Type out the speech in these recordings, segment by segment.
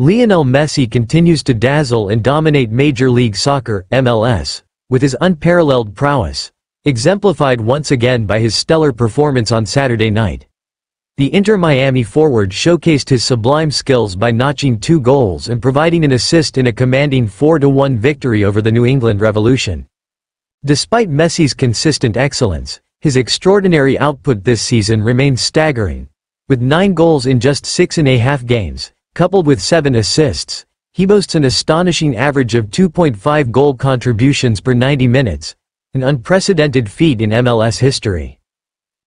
Lionel Messi continues to dazzle and dominate Major League Soccer, MLS, with his unparalleled prowess, exemplified once again by his stellar performance on Saturday night. The Inter Miami forward showcased his sublime skills by notching two goals and providing an assist in a commanding 4-1 victory over the New England Revolution. Despite Messi's consistent excellence, his extraordinary output this season remains staggering. With nine goals in just six and a half games, coupled with seven assists, he boasts an astonishing average of 2.5 goal contributions per 90 minutes, an unprecedented feat in MLS history.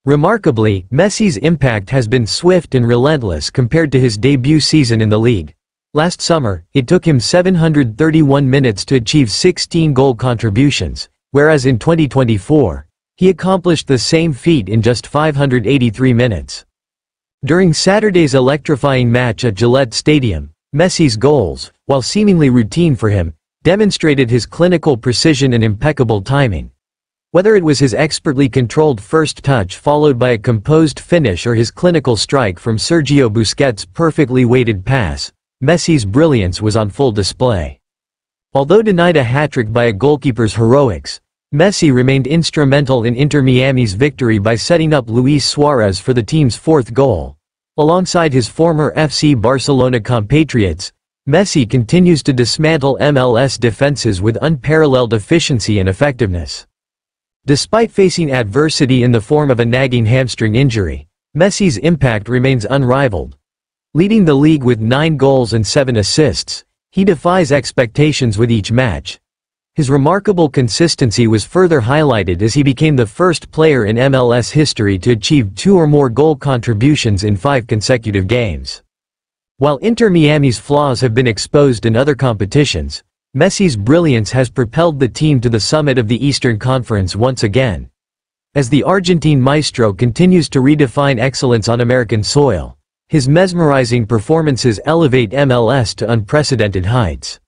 Remarkably, Messi's impact has been swift and relentless compared to his debut season in the league. Last summer, it took him 731 minutes to achieve 16 goal contributions, whereas in 2024, he accomplished the same feat in just 583 minutes. During Saturday's electrifying match at Gillette Stadium, Messi's goals, while seemingly routine for him, demonstrated his clinical precision and impeccable timing. Whether it was his expertly controlled first touch followed by a composed finish or his clinical strike from Sergio Busquets' perfectly weighted pass, Messi's brilliance was on full display. Although denied a hat-trick by a goalkeeper's heroics, Messi remained instrumental in Inter Miami's victory by setting up Luis Suarez for the team's fourth goal. Alongside his former FC Barcelona compatriots, Messi continues to dismantle MLS defenses with unparalleled efficiency and effectiveness. Despite facing adversity in the form of a nagging hamstring injury, Messi's impact remains unrivaled. Leading the league with 9 goals and 7 assists, he defies expectations with each match. His remarkable consistency was further highlighted as he became the first player in MLS history to achieve two or more goal contributions in five consecutive games. While Inter Miami's flaws have been exposed in other competitions, Messi's brilliance has propelled the team to the summit of the Eastern Conference once again. As the Argentine maestro continues to redefine excellence on American soil, his mesmerizing performances elevate MLS to unprecedented heights.